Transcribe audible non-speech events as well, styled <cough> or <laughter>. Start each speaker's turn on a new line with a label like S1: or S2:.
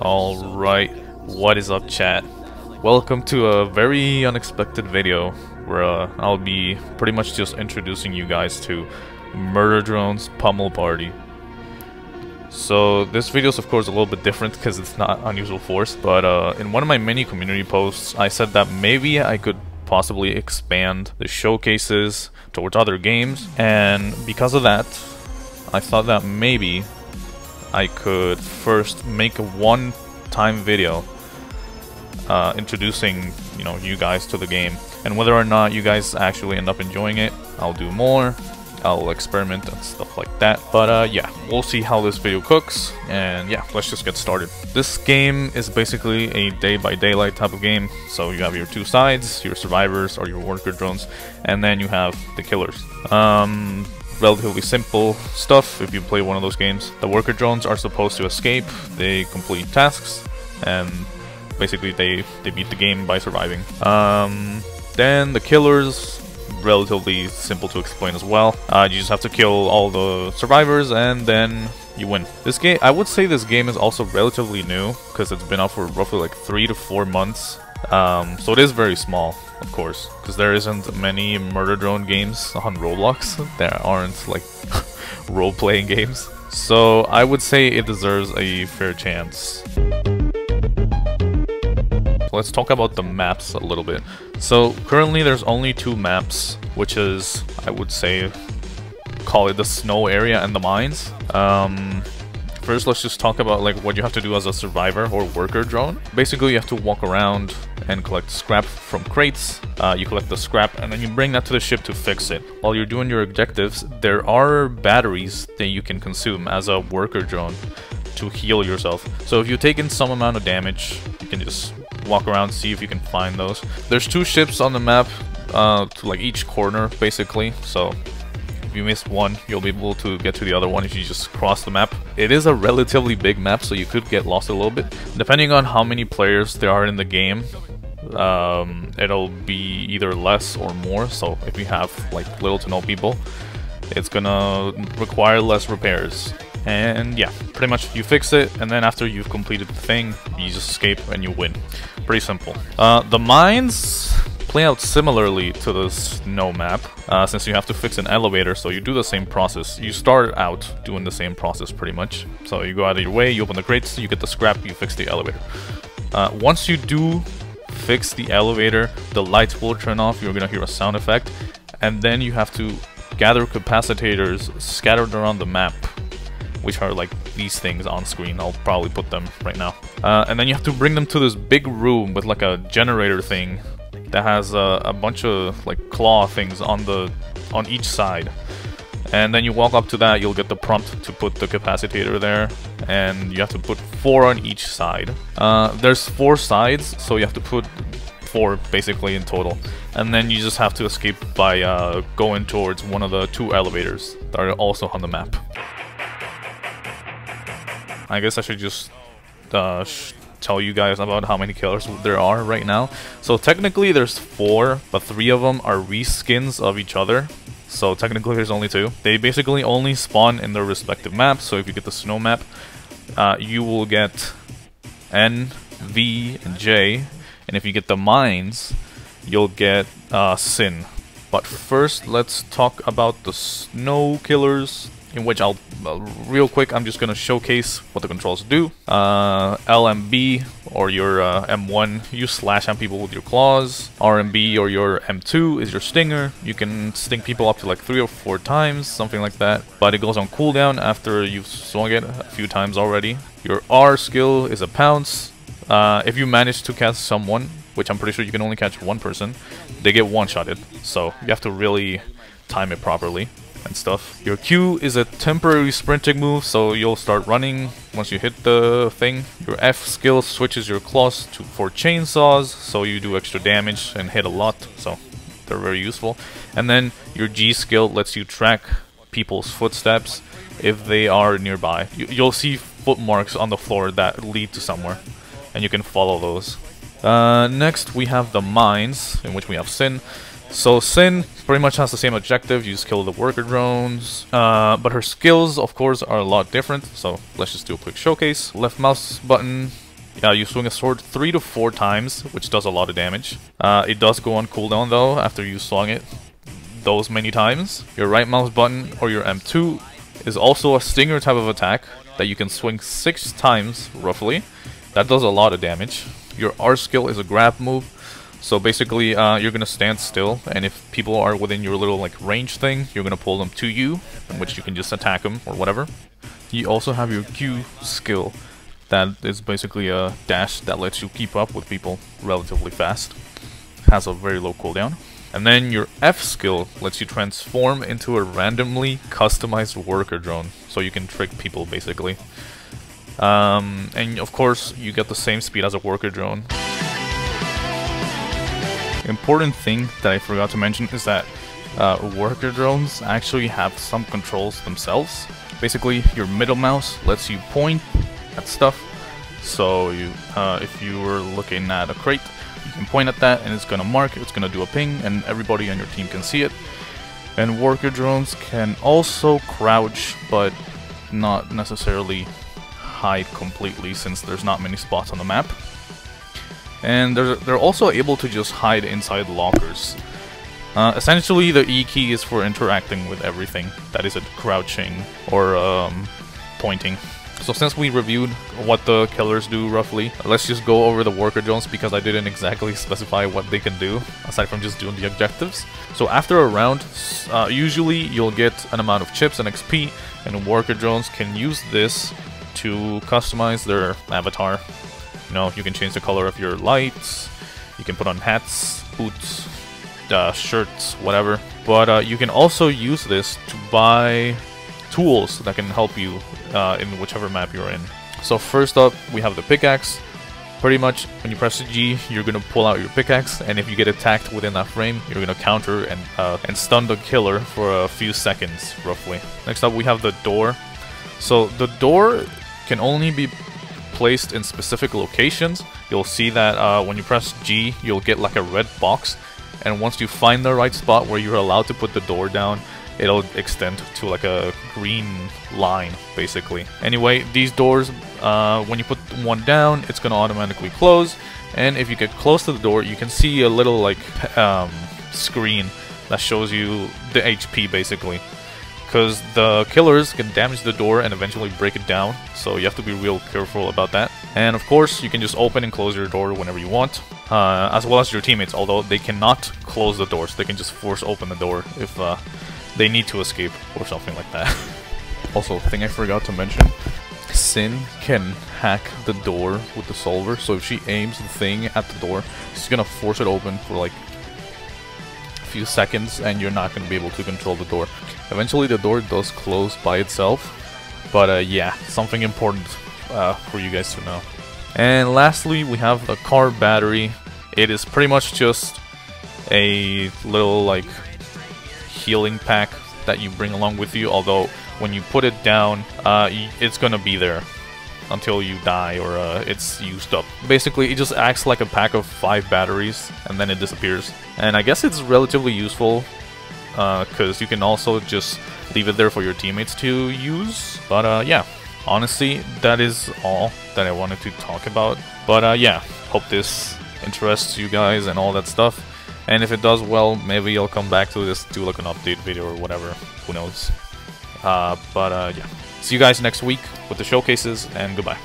S1: Alright, what is up chat? Welcome to a very unexpected video where uh, I'll be pretty much just introducing you guys to Murder Drone's Pummel Party. So this video is of course a little bit different because it's not Unusual Force, but uh, in one of my many community posts I said that maybe I could possibly expand the showcases towards other games, and because of that, I thought that maybe I could first make a one-time video uh, introducing, you know, you guys to the game. And whether or not you guys actually end up enjoying it, I'll do more. I'll experiment and stuff like that. But uh, yeah, we'll see how this video cooks. And yeah, let's just get started. This game is basically a Dead by Daylight type of game. So you have your two sides, your survivors or your worker drones, and then you have the killers. Um, relatively simple stuff if you play one of those games. The worker drones are supposed to escape, they complete tasks, and basically they, they beat the game by surviving. Um, then the killers, relatively simple to explain as well. Uh, you just have to kill all the survivors and then you win. This game, I would say this game is also relatively new because it's been out for roughly like three to four months. Um, so it is very small of course, because there isn't many murder drone games on Roblox. <laughs> There aren't like <laughs> role-playing games. So I would say it deserves a fair chance. Let's talk about the maps a little bit. So currently there's only two maps, which is, I would say, call it the snow area and the mines. Um, first let's just talk about like what you have to do as a survivor or worker drone. Basically you have to walk around and collect scrap from crates. Uh, you collect the scrap and then you bring that to the ship to fix it. While you're doing your objectives, there are batteries that you can consume as a worker drone to heal yourself. So if you take in some amount of damage, you can just walk around see if you can find those. There's two ships on the map uh, to like each corner basically, so if you miss one, you'll be able to get to the other one if you just cross the map. It is a relatively big map, so you could get lost a little bit. Depending on how many players there are in the game, um, it'll be either less or more. So if you have like little to no people, it's gonna require less repairs. And yeah, pretty much you fix it, and then after you've completed the thing, you just escape and you win. Pretty simple. Uh, the mines play out similarly to the snow map, uh, since you have to fix an elevator, so you do the same process. You start out doing the same process pretty much. So you go out of your way, you open the crates, you get the scrap, you fix the elevator. Uh, once you do fix the elevator, the lights will turn off, you're gonna hear a sound effect, and then you have to gather capacitors scattered around the map, which are like these things on screen. I'll probably put them right now. Uh, and then you have to bring them to this big room with like a generator thing that has a, a bunch of like claw things on the on each side. And then you walk up to that, you'll get the prompt to put the capacitor there, and you have to put four on each side. Uh, there's four sides, so you have to put four basically in total. And then you just have to escape by uh, going towards one of the two elevators that are also on the map. I guess I should just uh, sh tell you guys about how many killers there are right now. So technically there's four, but three of them are reskins of each other. So technically there's only two. They basically only spawn in their respective maps. So if you get the snow map, uh, you will get N, V, and J. And if you get the mines, you'll get uh, Cyn. But first, let's talk about the snow killers in which I'll, uh, real quick, I'm just going to showcase what the controls do. Uh, LMB or your uh, M1, you slash on people with your claws. RMB or your M2 is your stinger. You can sting people up to like three or four times, something like that. But it goes on cooldown after you've swung it a few times already. Your R skill is a pounce. Uh, if you manage to catch someone, which I'm pretty sure you can only catch one person, they get one-shotted. So you have to really time it properly and stuff. Your Q is a temporary sprinting move, so you'll start running once you hit the thing. Your F skill switches your claws to for chainsaws, so you do extra damage and hit a lot, so they're very useful. And then your G skill lets you track people's footsteps if they are nearby. You, will see footmarks on the floor that lead to somewhere, and you can follow those. Uh, next, we have the mines, in which we have Cyn. So Cyn pretty much has the same objective, you just kill the worker drones, uh, but her skills of course are a lot different, so let's just do a quick showcase. Left mouse button uh, you swing a sword 3 to 4 times, which does a lot of damage. Uh, it does go on cooldown though, after you swung it those many times. Your right mouse button, or your M2, is also a stinger type of attack that you can swing 6 times, roughly. That does a lot of damage. Your R skill is a grab move, so basically uh, you're gonna stand still, and if people are within your little like range thing, you're gonna pull them to you, in which you can just attack them or whatever. You also have your Q skill, that is basically a dash that lets you keep up with people relatively fast. Has a very low cooldown. And then your F skill lets you transform into a randomly customized worker drone, so you can trick people basically. Um, and of course, you get the same speed as a worker drone. Important thing that I forgot to mention is that uh, worker drones actually have some controls themselves. Basically, your middle mouse lets you point at stuff. So you, uh, if you were looking at a crate, you can point at that and it's gonna mark, it's gonna do a ping, and everybody on your team can see it. And worker drones can also crouch, but not necessarily hide completely since there's not many spots on the map. And they're, they're also able to just hide inside lockers. Uh, essentially, the E key is for interacting with everything that isn't crouching or um, pointing. So since we reviewed what the killers do roughly, let's just go over the worker drones because I didn't exactly <laughs> specify what they can do, aside from just doing the objectives. So after a round, uh, usually you'll get an amount of chips and XP, and worker drones can use this to customize their avatar. You know, you can change the color of your lights, you can put on hats, boots, uh, shirts, whatever. But uh, you can also use this to buy tools that can help you uh, in whichever map you're in. So first up, we have the pickaxe. Pretty much, when you press G, you're gonna pull out your pickaxe, and if you get attacked within that frame, you're gonna counter and uh, and stun the killer for a few seconds, roughly. Next up, we have the door. So the door can only be placed in specific locations. You'll see that uh, when you press G, you'll get like a red box, and once you find the right spot where you're allowed to put the door down, it'll extend to like a green line, basically. Anyway, these doors, uh, when you put one down, it's gonna automatically close, and if you get close to the door, you can see a little like um, screen that shows you the HP, basically. Because the killers can damage the door and eventually break it down, so you have to be real careful about that. And of course, you can just open and close your door whenever you want, uh, as well as your teammates, although they cannot close the doors. They can just force open the door if uh, they need to escape or something like that. <laughs> also, thing I forgot to mention, Cyn can hack the door with the solver, so if she aims the thing at the door, she's gonna force it open for like a few seconds and you're not gonna be able to control the door. Eventually the door does close by itself, but uh, yeah, something important uh, for you guys to know. And lastly, we have the car battery. It is pretty much just a little like healing pack that you bring along with you, although when you put it down, uh, it's gonna be there until you die or uh, it's used up. Basically, it just acts like a pack of five batteries and then it disappears. And I guess it's relatively useful because uh, you can also just leave it there for your teammates to use. But uh, yeah, honestly, that is all that I wanted to talk about. But uh, yeah, hope this interests you guys and all that stuff. And if it does well, maybe I'll come back to this, do like an update video or whatever. Who knows? Uh, but uh, yeah. See you guys next week with the showcases, and goodbye.